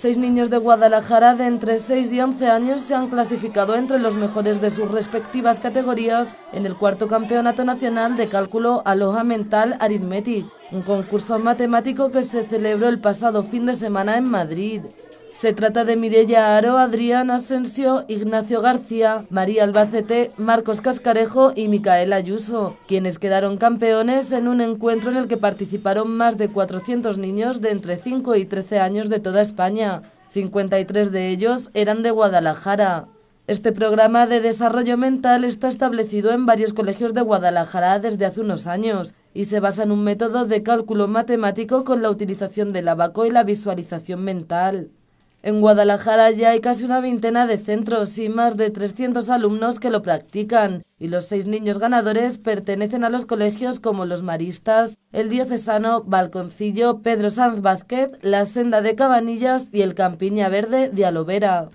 Seis niños de Guadalajara de entre 6 y 11 años se han clasificado entre los mejores de sus respectivas categorías en el cuarto campeonato nacional de cálculo Aloha Mental Arithmetic, un concurso matemático que se celebró el pasado fin de semana en Madrid. Se trata de Mirella Aro, Adrián Asensio, Ignacio García, María Albacete, Marcos Cascarejo y Micaela Ayuso, quienes quedaron campeones en un encuentro en el que participaron más de 400 niños de entre 5 y 13 años de toda España. 53 de ellos eran de Guadalajara. Este programa de desarrollo mental está establecido en varios colegios de Guadalajara desde hace unos años y se basa en un método de cálculo matemático con la utilización del abaco y la visualización mental. En Guadalajara ya hay casi una veintena de centros y más de 300 alumnos que lo practican, y los seis niños ganadores pertenecen a los colegios como Los Maristas, El Diocesano, Balconcillo, Pedro Sanz Vázquez, La Senda de Cabanillas y el Campiña Verde de Alovera.